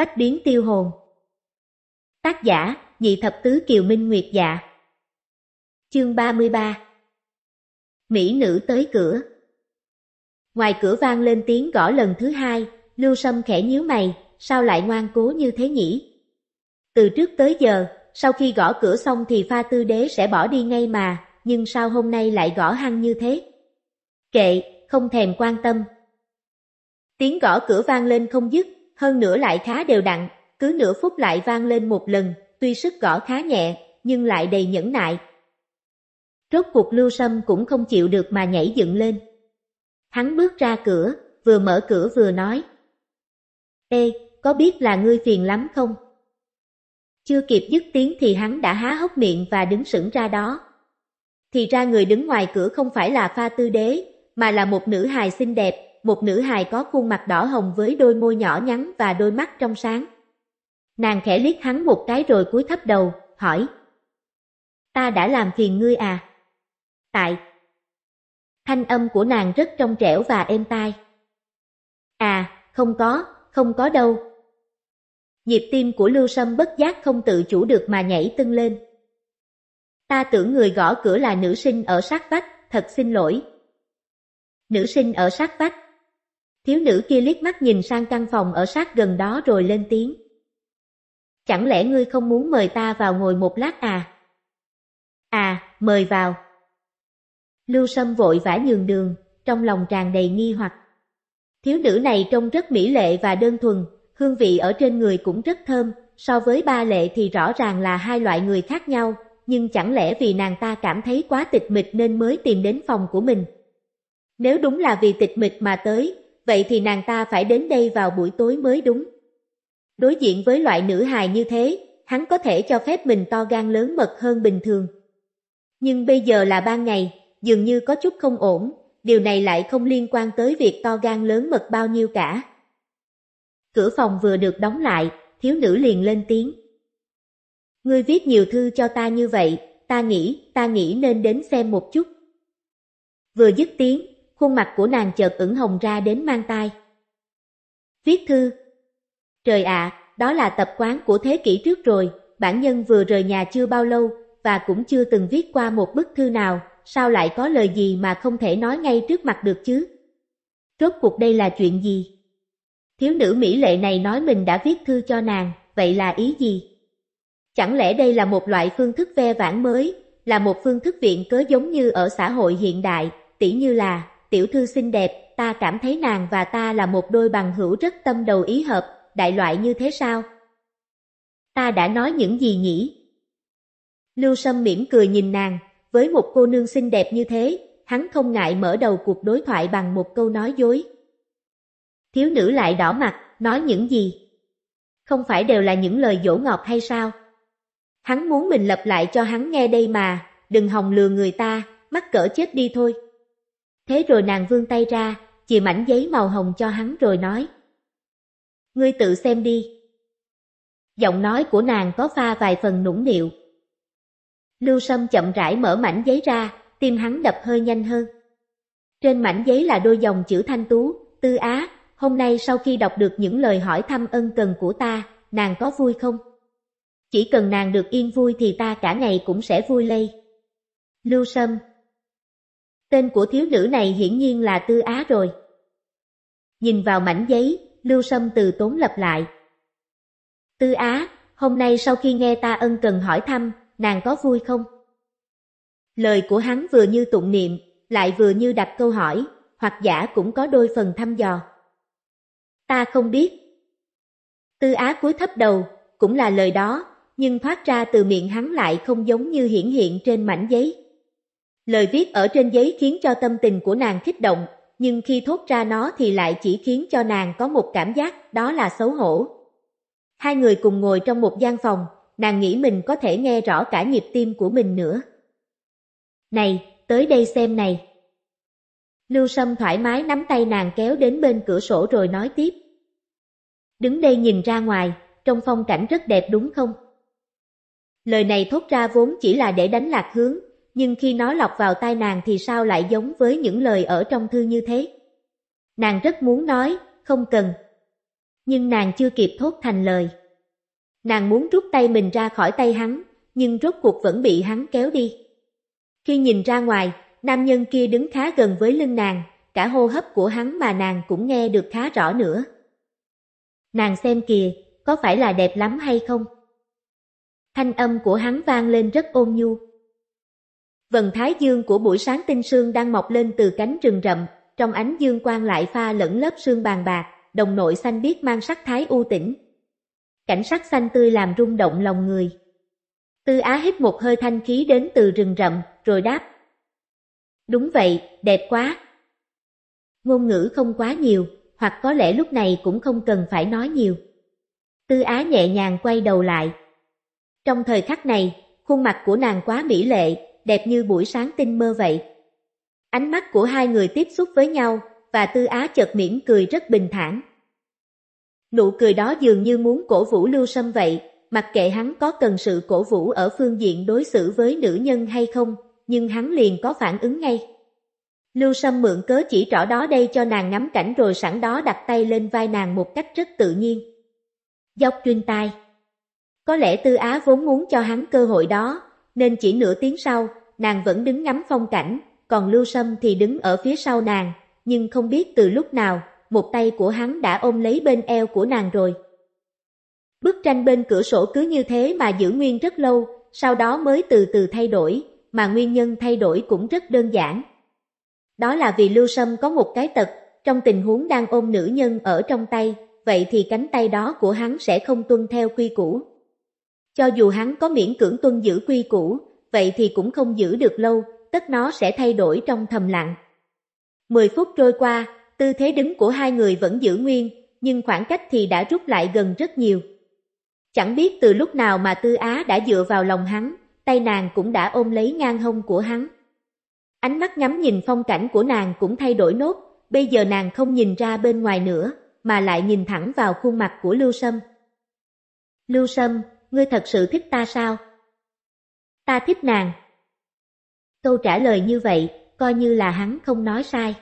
Bách biến tiêu hồn Tác giả, nhị thập tứ Kiều Minh Nguyệt Dạ Chương 33 Mỹ nữ tới cửa Ngoài cửa vang lên tiếng gõ lần thứ hai, Lưu Sâm khẽ nhíu mày, sao lại ngoan cố như thế nhỉ? Từ trước tới giờ, sau khi gõ cửa xong thì pha tư đế sẽ bỏ đi ngay mà, nhưng sao hôm nay lại gõ hăng như thế? Kệ, không thèm quan tâm. Tiếng gõ cửa vang lên không dứt, hơn nữa lại khá đều đặn, cứ nửa phút lại vang lên một lần, tuy sức gõ khá nhẹ, nhưng lại đầy nhẫn nại. Rốt cuộc lưu sâm cũng không chịu được mà nhảy dựng lên. Hắn bước ra cửa, vừa mở cửa vừa nói. Ê, có biết là ngươi phiền lắm không? Chưa kịp dứt tiếng thì hắn đã há hốc miệng và đứng sững ra đó. Thì ra người đứng ngoài cửa không phải là pha tư đế, mà là một nữ hài xinh đẹp, một nữ hài có khuôn mặt đỏ hồng với đôi môi nhỏ nhắn và đôi mắt trong sáng. Nàng khẽ liếc hắn một cái rồi cúi thấp đầu, hỏi. Ta đã làm phiền ngươi à? Tại. Thanh âm của nàng rất trong trẻo và êm tai. À, không có, không có đâu. Nhịp tim của Lưu Sâm bất giác không tự chủ được mà nhảy tưng lên. Ta tưởng người gõ cửa là nữ sinh ở sát vách, thật xin lỗi. Nữ sinh ở sát vách. Thiếu nữ kia liếc mắt nhìn sang căn phòng ở sát gần đó rồi lên tiếng. Chẳng lẽ ngươi không muốn mời ta vào ngồi một lát à? À, mời vào. Lưu Sâm vội vã nhường đường, trong lòng tràn đầy nghi hoặc. Thiếu nữ này trông rất mỹ lệ và đơn thuần, hương vị ở trên người cũng rất thơm, so với ba lệ thì rõ ràng là hai loại người khác nhau, nhưng chẳng lẽ vì nàng ta cảm thấy quá tịch mịch nên mới tìm đến phòng của mình. Nếu đúng là vì tịch mịch mà tới, vậy thì nàng ta phải đến đây vào buổi tối mới đúng. Đối diện với loại nữ hài như thế, hắn có thể cho phép mình to gan lớn mật hơn bình thường. Nhưng bây giờ là ban ngày, dường như có chút không ổn, điều này lại không liên quan tới việc to gan lớn mật bao nhiêu cả. Cửa phòng vừa được đóng lại, thiếu nữ liền lên tiếng. Ngươi viết nhiều thư cho ta như vậy, ta nghĩ, ta nghĩ nên đến xem một chút. Vừa dứt tiếng, khuôn mặt của nàng chợt ửng hồng ra đến mang tai. Viết thư. Trời ạ, đó là tập quán của thế kỷ trước rồi, bản nhân vừa rời nhà chưa bao lâu, và cũng chưa từng viết qua một bức thư nào, sao lại có lời gì mà không thể nói ngay trước mặt được chứ? Rốt cuộc đây là chuyện gì? Thiếu nữ Mỹ lệ này nói mình đã viết thư cho nàng, vậy là ý gì? Chẳng lẽ đây là một loại phương thức ve vãn mới, là một phương thức viện cớ giống như ở xã hội hiện đại, tỉ như là, tiểu thư xinh đẹp, ta cảm thấy nàng và ta là một đôi bằng hữu rất tâm đầu ý hợp, đại loại như thế sao? Ta đã nói những gì nhỉ? Lưu Sâm mỉm cười nhìn nàng, với một cô nương xinh đẹp như thế, hắn không ngại mở đầu cuộc đối thoại bằng một câu nói dối. Thiếu nữ lại đỏ mặt, nói những gì? Không phải đều là những lời dỗ ngọt hay sao? Hắn muốn mình lập lại cho hắn nghe đây mà, đừng hòng lừa người ta, mắc cỡ chết đi thôi. Thế rồi nàng vươn tay ra, chìa mảnh giấy màu hồng cho hắn rồi nói. Ngươi tự xem đi. Giọng nói của nàng có pha vài phần nũng nịu. Lưu Sâm chậm rãi mở mảnh giấy ra, tim hắn đập hơi nhanh hơn. Trên mảnh giấy là đôi dòng chữ thanh tú, tư á, hôm nay sau khi đọc được những lời hỏi thăm ân cần của ta, nàng có vui không? Chỉ cần nàng được yên vui thì ta cả ngày cũng sẽ vui lây. Lưu Sâm Tên của thiếu nữ này hiển nhiên là Tư Á rồi. Nhìn vào mảnh giấy, Lưu Sâm từ tốn lập lại. Tư Á, hôm nay sau khi nghe ta ân cần hỏi thăm, nàng có vui không? Lời của hắn vừa như tụng niệm, lại vừa như đặt câu hỏi, hoặc giả cũng có đôi phần thăm dò. Ta không biết. Tư Á cúi thấp đầu, cũng là lời đó, nhưng thoát ra từ miệng hắn lại không giống như hiển hiện trên mảnh giấy. Lời viết ở trên giấy khiến cho tâm tình của nàng kích động, nhưng khi thốt ra nó thì lại chỉ khiến cho nàng có một cảm giác đó là xấu hổ. Hai người cùng ngồi trong một gian phòng, nàng nghĩ mình có thể nghe rõ cả nhịp tim của mình nữa. Này, tới đây xem này. Lưu Sâm thoải mái nắm tay nàng kéo đến bên cửa sổ rồi nói tiếp. Đứng đây nhìn ra ngoài, trong phong cảnh rất đẹp đúng không? Lời này thốt ra vốn chỉ là để đánh lạc hướng, nhưng khi nó lọc vào tai nàng thì sao lại giống với những lời ở trong thư như thế? Nàng rất muốn nói, không cần. Nhưng nàng chưa kịp thốt thành lời. Nàng muốn rút tay mình ra khỏi tay hắn, nhưng rốt cuộc vẫn bị hắn kéo đi. Khi nhìn ra ngoài, nam nhân kia đứng khá gần với lưng nàng, cả hô hấp của hắn mà nàng cũng nghe được khá rõ nữa. Nàng xem kìa, có phải là đẹp lắm hay không? Thanh âm của hắn vang lên rất ôn nhu. Vần thái dương của buổi sáng tinh sương đang mọc lên từ cánh rừng rậm, trong ánh dương quang lại pha lẫn lớp sương bàn bạc, đồng nội xanh biết mang sắc thái u tĩnh. Cảnh sắc xanh tươi làm rung động lòng người. Tư Á hít một hơi thanh khí đến từ rừng rậm, rồi đáp. Đúng vậy, đẹp quá. Ngôn ngữ không quá nhiều, hoặc có lẽ lúc này cũng không cần phải nói nhiều. Tư Á nhẹ nhàng quay đầu lại. Trong thời khắc này, khuôn mặt của nàng quá mỹ lệ, đẹp như buổi sáng tinh mơ vậy. Ánh mắt của hai người tiếp xúc với nhau, và Tư Á chợt mỉm cười rất bình thản. Nụ cười đó dường như muốn cổ vũ Lưu Sâm vậy, mặc kệ hắn có cần sự cổ vũ ở phương diện đối xử với nữ nhân hay không, nhưng hắn liền có phản ứng ngay. Lưu Sâm mượn cớ chỉ rõ đó đây cho nàng ngắm cảnh rồi sẵn đó đặt tay lên vai nàng một cách rất tự nhiên. Dọc chuyên tai. Có lẽ Tư Á vốn muốn cho hắn cơ hội đó, nên chỉ nửa tiếng sau, nàng vẫn đứng ngắm phong cảnh, còn Lưu Sâm thì đứng ở phía sau nàng, nhưng không biết từ lúc nào, một tay của hắn đã ôm lấy bên eo của nàng rồi. Bức tranh bên cửa sổ cứ như thế mà giữ nguyên rất lâu, sau đó mới từ từ thay đổi, mà nguyên nhân thay đổi cũng rất đơn giản. Đó là vì Lưu Sâm có một cái tật, trong tình huống đang ôm nữ nhân ở trong tay, vậy thì cánh tay đó của hắn sẽ không tuân theo quy củ. Cho dù hắn có miễn cưỡng tuân giữ quy củ, vậy thì cũng không giữ được lâu, tất nó sẽ thay đổi trong thầm lặng. Mười phút trôi qua, tư thế đứng của hai người vẫn giữ nguyên, nhưng khoảng cách thì đã rút lại gần rất nhiều. Chẳng biết từ lúc nào mà Tư Á đã dựa vào lòng hắn, tay nàng cũng đã ôm lấy ngang hông của hắn. Ánh mắt ngắm nhìn phong cảnh của nàng cũng thay đổi nốt, bây giờ nàng không nhìn ra bên ngoài nữa, mà lại nhìn thẳng vào khuôn mặt của Lưu Sâm. Lưu Sâm, ngươi thật sự thích ta sao? Ta thích nàng. Câu trả lời như vậy, coi như là hắn không nói sai.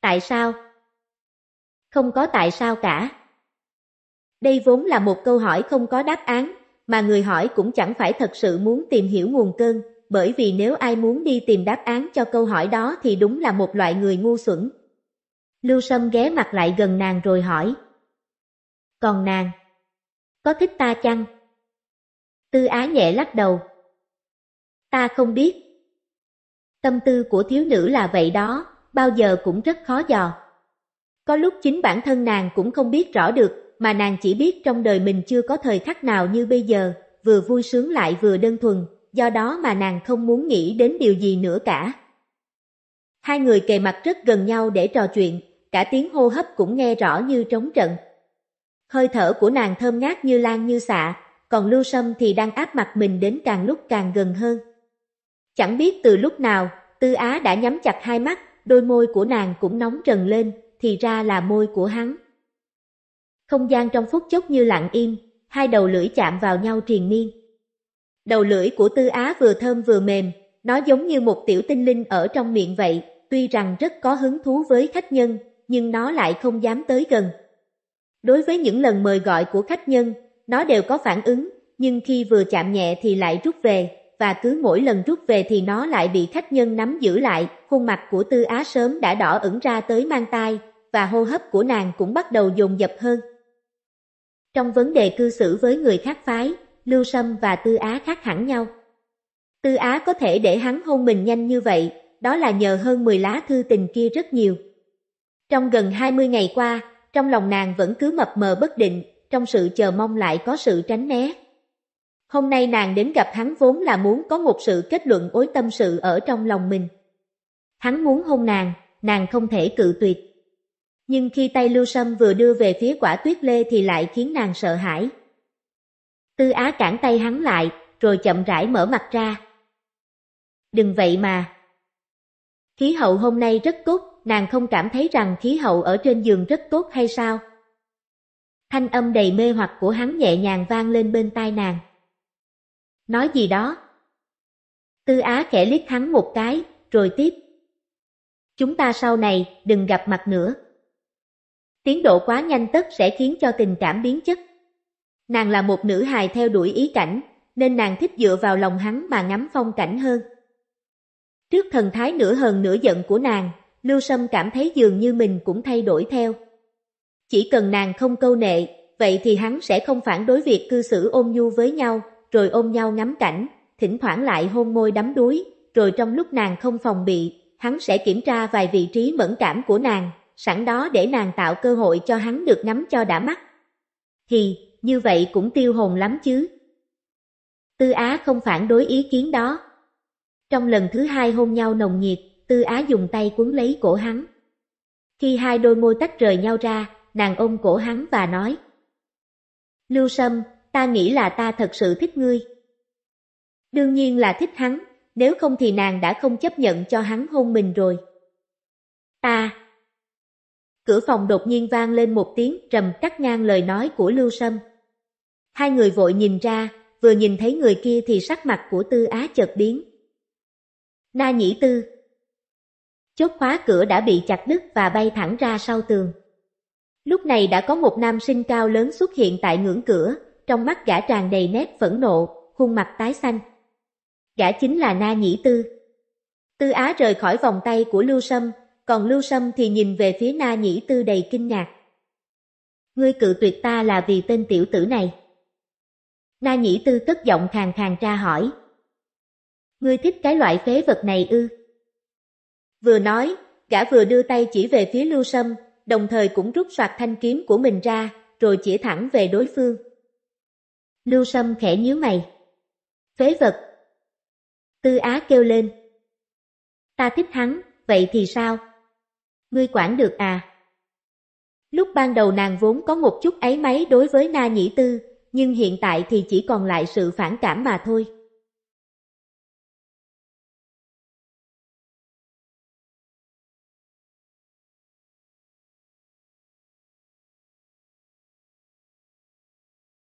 Tại sao? Không có tại sao cả. Đây vốn là một câu hỏi không có đáp án, mà người hỏi cũng chẳng phải thật sự muốn tìm hiểu nguồn cơn, bởi vì nếu ai muốn đi tìm đáp án cho câu hỏi đó thì đúng là một loại người ngu xuẩn. Lưu Sâm ghé mặt lại gần nàng rồi hỏi. Còn nàng, có thích ta chăng? Tư Á nhẹ lắc đầu. Ta không biết. Tâm tư của thiếu nữ là vậy đó, bao giờ cũng rất khó dò. Có lúc chính bản thân nàng cũng không biết rõ được, mà nàng chỉ biết trong đời mình chưa có thời khắc nào như bây giờ, vừa vui sướng lại vừa đơn thuần, do đó mà nàng không muốn nghĩ đến điều gì nữa cả. Hai người kề mặt rất gần nhau để trò chuyện, cả tiếng hô hấp cũng nghe rõ như trống trận. Hơi thở của nàng thơm ngát như lan như xạ, còn Lưu Sâm thì đang áp mặt mình đến càng lúc càng gần hơn. Chẳng biết từ lúc nào, Tư Á đã nhắm chặt hai mắt, đôi môi của nàng cũng nóng trần lên, thì ra là môi của hắn. Không gian trong phút chốc như lặng im, hai đầu lưỡi chạm vào nhau triền miên. Đầu lưỡi của Tư Á vừa thơm vừa mềm, nó giống như một tiểu tinh linh ở trong miệng vậy, tuy rằng rất có hứng thú với khách nhân, nhưng nó lại không dám tới gần. Đối với những lần mời gọi của khách nhân, nó đều có phản ứng, nhưng khi vừa chạm nhẹ thì lại rút về, và cứ mỗi lần rút về thì nó lại bị khách nhân nắm giữ lại, khuôn mặt của Tư Á sớm đã đỏ ửng ra tới mang tai, và hô hấp của nàng cũng bắt đầu dồn dập hơn. Trong vấn đề cư xử với người khác phái, Lưu Sâm và Tư Á khác hẳn nhau. Tư Á có thể để hắn hôn mình nhanh như vậy, đó là nhờ hơn 10 lá thư tình kia rất nhiều. Trong gần 20 ngày qua, trong lòng nàng vẫn cứ mập mờ bất định, trong sự chờ mong lại có sự tránh né. Hôm nay nàng đến gặp hắn vốn là muốn có một sự kết luận ối tâm sự ở trong lòng mình. Hắn muốn hôn nàng, nàng không thể cự tuyệt. Nhưng khi tay Lưu Sâm vừa đưa về phía quả tuyết lê thì lại khiến nàng sợ hãi. Tư Á cản tay hắn lại, rồi chậm rãi mở mặt ra. Đừng vậy mà. Khí hậu hôm nay rất tốt, nàng không cảm thấy rằng khí hậu ở trên giường rất tốt hay sao? Thanh âm đầy mê hoặc của hắn nhẹ nhàng vang lên bên tai nàng. Nói gì đó? Tư Á khẽ liếc hắn một cái, rồi tiếp. Chúng ta sau này đừng gặp mặt nữa. Tiến độ quá nhanh tất sẽ khiến cho tình cảm biến chất. Nàng là một nữ hài theo đuổi ý cảnh, nên nàng thích dựa vào lòng hắn mà ngắm phong cảnh hơn. Trước thần thái nửa hờn nửa giận của nàng, Lưu Sâm cảm thấy dường như mình cũng thay đổi theo. Chỉ cần nàng không câu nệ, vậy thì hắn sẽ không phản đối việc cư xử ôm nhu với nhau, rồi ôm nhau ngắm cảnh, thỉnh thoảng lại hôn môi đắm đuối, rồi trong lúc nàng không phòng bị, hắn sẽ kiểm tra vài vị trí mẫn cảm của nàng, sẵn đó để nàng tạo cơ hội cho hắn được ngắm cho đã mắt. Thì, như vậy cũng tiêu hồn lắm chứ. Tư Á không phản đối ý kiến đó. Trong lần thứ hai hôn nhau nồng nhiệt, Tư Á dùng tay cuốn lấy cổ hắn. Khi hai đôi môi tách rời nhau ra, nàng ôm cổ hắn và nói. Lưu Sâm, ta nghĩ là ta thật sự thích ngươi. Đương nhiên là thích hắn, nếu không thì nàng đã không chấp nhận cho hắn hôn mình rồi. Ta. Cửa phòng đột nhiên vang lên một tiếng trầm cắt ngang lời nói của Lưu Sâm. Hai người vội nhìn ra, vừa nhìn thấy người kia thì sắc mặt của Tư Á chợt biến. Na nhĩ tư. Chốt khóa cửa đã bị chặt đứt và bay thẳng ra sau tường. Lúc này đã có một nam sinh cao lớn xuất hiện tại ngưỡng cửa, trong mắt gã tràn đầy nét phẫn nộ, khuôn mặt tái xanh. Gã chính là Na Nhĩ Tư. Tư Á rời khỏi vòng tay của Lưu Sâm, còn Lưu Sâm thì nhìn về phía Na Nhĩ Tư đầy kinh ngạc. Ngươi cự tuyệt ta là vì tên tiểu tử này. Na Nhĩ Tư cất giọng khàn khàn tra hỏi. Ngươi thích cái loại phế vật này ư? Vừa nói, gã vừa đưa tay chỉ về phía Lưu Sâm, đồng thời cũng rút soạt thanh kiếm của mình ra, rồi chỉ thẳng về đối phương. Lưu Sâm khẽ nhíu mày. Phế vật. Tư Á kêu lên. Ta thích hắn, vậy thì sao? Ngươi quản được à? Lúc ban đầu nàng vốn có một chút ấy máy đối với Na Nhĩ Tư, nhưng hiện tại thì chỉ còn lại sự phản cảm mà thôi.